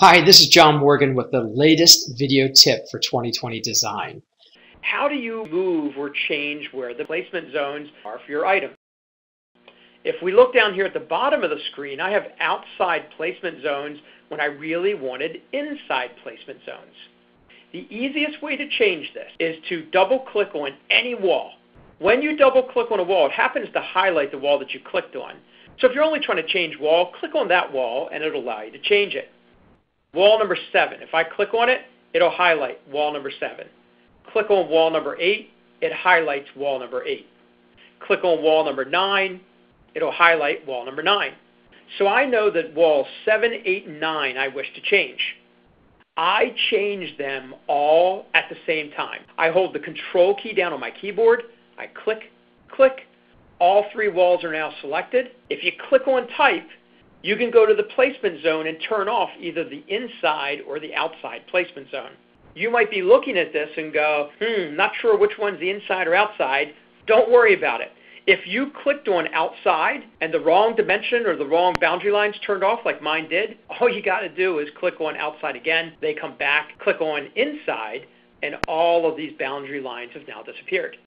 Hi, this is John Morgan with the latest video tip for 2020 design. How do you move or change where the placement zones are for your item? If we look down here at the bottom of the screen, I have outside placement zones when I really wanted inside placement zones. The easiest way to change this is to double click on any wall. When you double click on a wall, it happens to highlight the wall that you clicked on. So if you're only trying to change wall, click on that wall and it'll allow you to change it. Wall number 7, if I click on it, it'll highlight wall number 7. Click on wall number 8, it highlights wall number 8. Click on wall number 9, it'll highlight wall number 9. So I know that walls 7, 8, and 9 I wish to change. I change them all at the same time. I hold the control key down on my keyboard, I click, click, all three walls are now selected. If you click on type, you can go to the placement zone and turn off either the inside or the outside placement zone. You might be looking at this and go, hmm, not sure which one's the inside or outside. Don't worry about it. If you clicked on outside and the wrong dimension or the wrong boundary lines turned off like mine did, all you got to do is click on outside again. They come back, click on inside, and all of these boundary lines have now disappeared.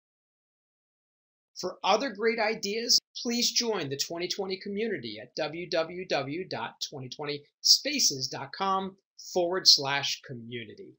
For other great ideas, please join the 2020 community at www.2020spaces.com forward slash community.